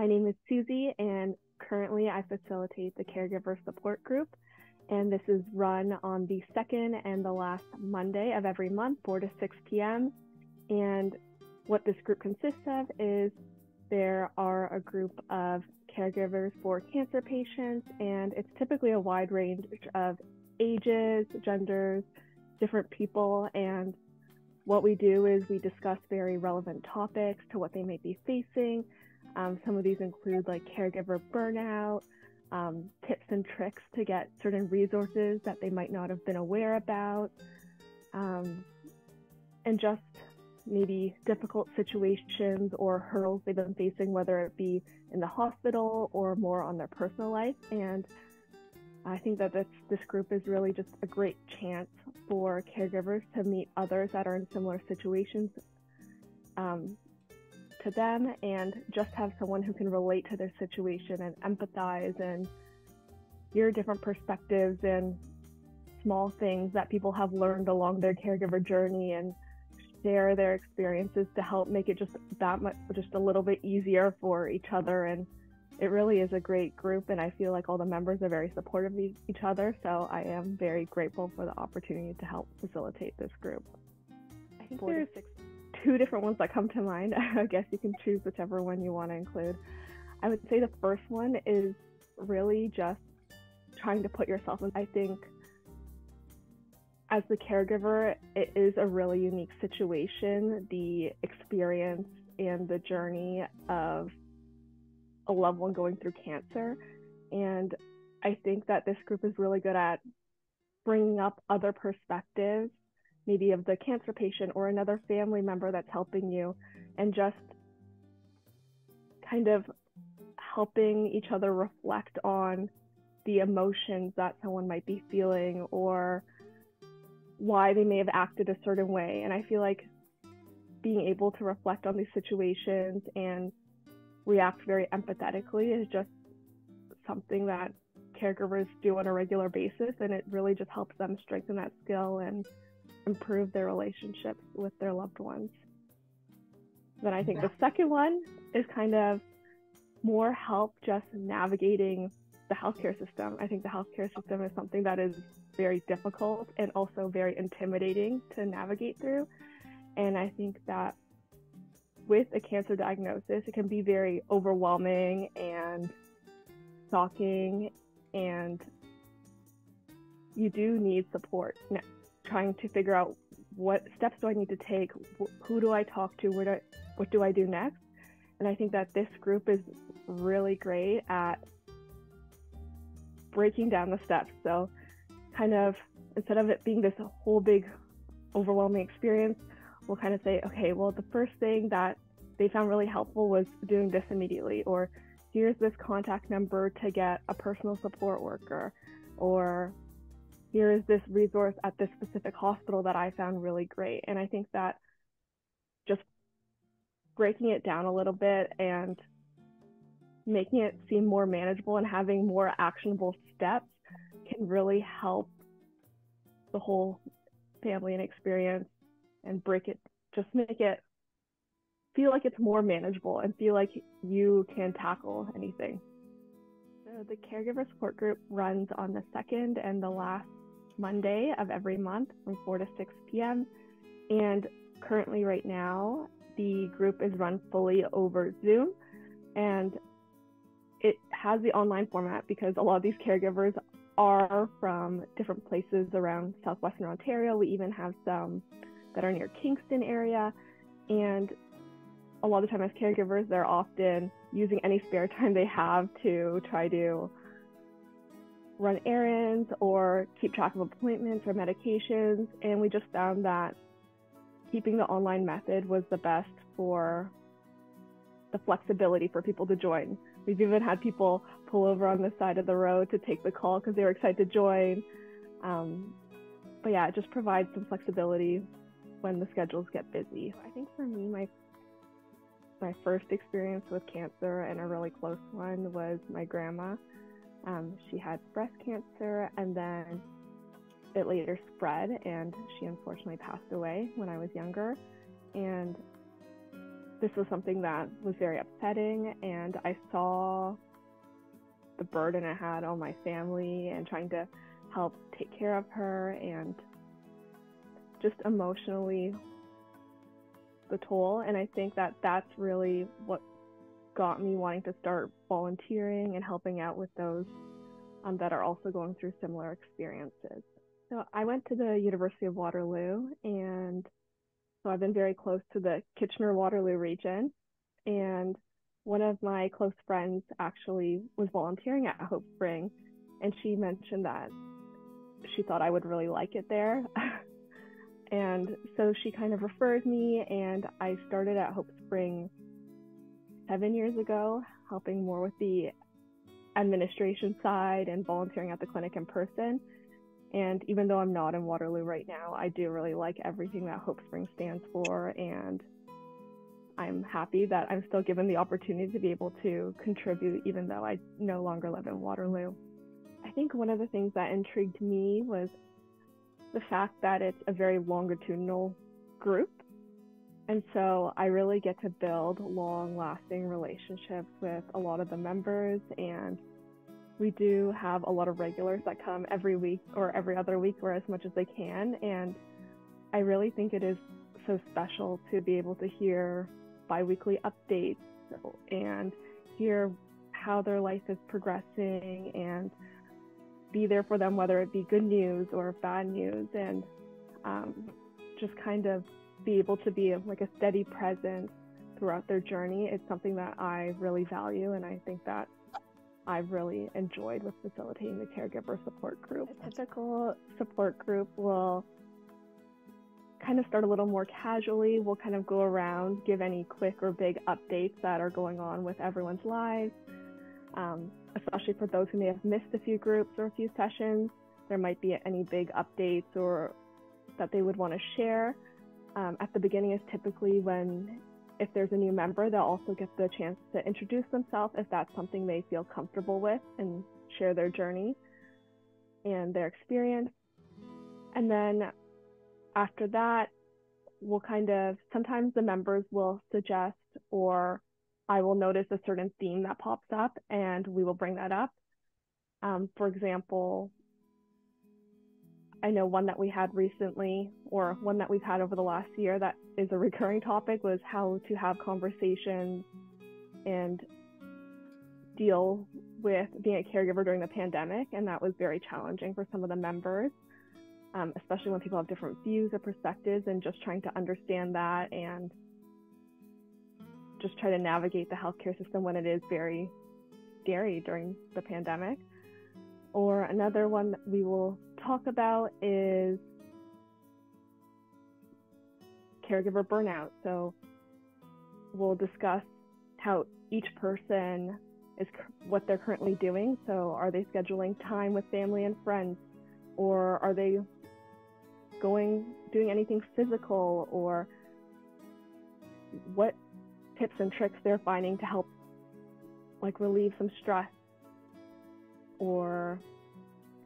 my name is Suzy, and currently I facilitate the Caregiver Support Group. And this is run on the second and the last Monday of every month, 4 to 6 p.m. And what this group consists of is there are a group of caregivers for cancer patients, and it's typically a wide range of ages, genders, different people. And what we do is we discuss very relevant topics to what they may be facing. Um, some of these include like caregiver burnout, um, tips and tricks to get certain resources that they might not have been aware about, um, and just maybe difficult situations or hurdles they've been facing, whether it be in the hospital or more on their personal life. And I think that this, this group is really just a great chance for caregivers to meet others that are in similar situations um, to them and just have someone who can relate to their situation and empathize and hear different perspectives and small things that people have learned along their caregiver journey and share their experiences to help make it just that much just a little bit easier for each other. And it really is a great group and i feel like all the members are very supportive of each other. So i am very grateful for the opportunity to help facilitate this group. I think there's two different ones that come to mind i guess you can choose whichever one you want to include i would say the first one is really just trying to put yourself in i think as the caregiver, it is a really unique situation. The experience and the journey of a loved one going through cancer. And I think that this group is really good at bringing up other perspectives, maybe of the cancer patient or another family member that's helping you, and just kind of helping each other reflect on the emotions that someone might be feeling or why they may have acted a certain way. And I feel like being able to reflect on these situations and react very empathetically is just something that caregivers do on a regular basis. And it really just helps them strengthen that skill and improve their relationships with their loved ones. Then I think the second one is kind of more help just navigating the healthcare system. I think the healthcare system is something that is very difficult and also very intimidating to navigate through. And I think that with a cancer diagnosis, it can be very overwhelming and shocking, and you do need support. Trying to figure out what steps do I need to take, who do I talk to, what do I, what do I do next? And I think that this group is really great at breaking down the steps. So, kind of instead of it being this whole big overwhelming experience, we'll kind of say, okay, well, the first thing that they found really helpful was doing this immediately, or here's this contact number to get a personal support worker, or here is this resource at this specific hospital that I found really great. And I think that just breaking it down a little bit and making it seem more manageable and having more actionable steps can really help the whole family and experience and break it, just make it feel like it's more manageable and feel like you can tackle anything. So the caregiver support group runs on the second and the last Monday of every month from 4 to 6 p.m. And currently, right now, the group is run fully over Zoom. And it has the online format because a lot of these caregivers are from different places around southwestern Ontario. We even have some that are near Kingston area. And a lot of the time as caregivers, they're often using any spare time they have to try to run errands or keep track of appointments or medications. And we just found that keeping the online method was the best for the flexibility for people to join. We've even had people pull over on the side of the road to take the call because they were excited to join. Um, but yeah, it just provides some flexibility when the schedules get busy. I think for me, my my first experience with cancer and a really close one was my grandma. Um, she had breast cancer and then it later spread and she unfortunately passed away when I was younger. And this was something that was very upsetting, and I saw the burden it had on my family and trying to help take care of her and just emotionally the toll. And I think that that's really what got me wanting to start volunteering and helping out with those um, that are also going through similar experiences. So I went to the University of Waterloo, and so I've been very close to the Kitchener Waterloo region. And one of my close friends actually was volunteering at Hope Spring, and she mentioned that she thought I would really like it there. and so she kind of referred me, and I started at Hope Spring seven years ago, helping more with the administration side and volunteering at the clinic in person. And even though I'm not in Waterloo right now, I do really like everything that HopeSpring stands for. And I'm happy that I'm still given the opportunity to be able to contribute, even though I no longer live in Waterloo. I think one of the things that intrigued me was the fact that it's a very longitudinal group. And so I really get to build long lasting relationships with a lot of the members and we do have a lot of regulars that come every week or every other week or as much as they can. And I really think it is so special to be able to hear biweekly updates and hear how their life is progressing and be there for them, whether it be good news or bad news, and um, just kind of be able to be like a steady presence throughout their journey. It's something that I really value, and I think that I've really enjoyed with facilitating the caregiver support group. A typical support group will kind of start a little more casually. We'll kind of go around, give any quick or big updates that are going on with everyone's lives, um, especially for those who may have missed a few groups or a few sessions. There might be any big updates or that they would want to share. Um, at the beginning is typically when if there's a new member, they'll also get the chance to introduce themselves if that's something they feel comfortable with and share their journey and their experience. And then after that, we'll kind of sometimes the members will suggest or I will notice a certain theme that pops up and we will bring that up. Um, for example, I know one that we had recently, or one that we've had over the last year that is a recurring topic, was how to have conversations and deal with being a caregiver during the pandemic. And that was very challenging for some of the members, um, especially when people have different views or perspectives, and just trying to understand that and just try to navigate the healthcare system when it is very scary during the pandemic. Or another one that we will talk about is caregiver burnout. So we'll discuss how each person is what they're currently doing. So are they scheduling time with family and friends or are they going doing anything physical or what tips and tricks they're finding to help like relieve some stress or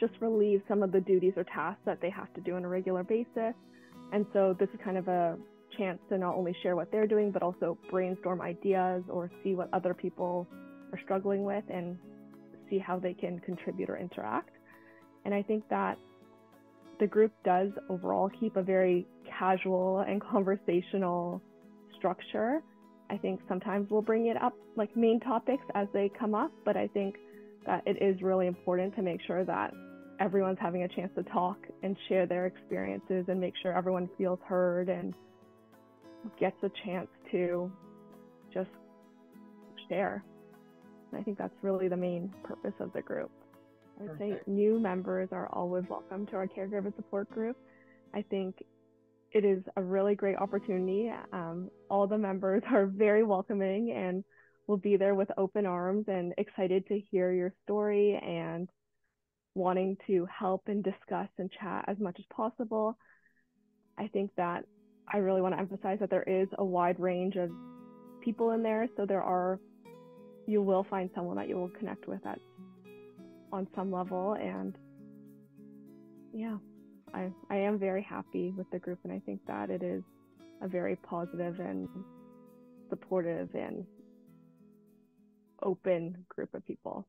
just relieve some of the duties or tasks that they have to do on a regular basis. And so this is kind of a chance to not only share what they're doing, but also brainstorm ideas or see what other people are struggling with and see how they can contribute or interact. And I think that the group does overall keep a very casual and conversational structure. I think sometimes we'll bring it up like main topics as they come up, but I think that it is really important to make sure that everyone's having a chance to talk and share their experiences and make sure everyone feels heard and gets a chance to just share. And I think that's really the main purpose of the group. I would Perfect. say new members are always welcome to our caregiver support group. I think it is a really great opportunity. Um, all the members are very welcoming and will be there with open arms and excited to hear your story and wanting to help and discuss and chat as much as possible. I think that I really want to emphasize that there is a wide range of people in there. So there are, you will find someone that you will connect with at on some level. And yeah, I, I am very happy with the group. And I think that it is a very positive and supportive and open group of people.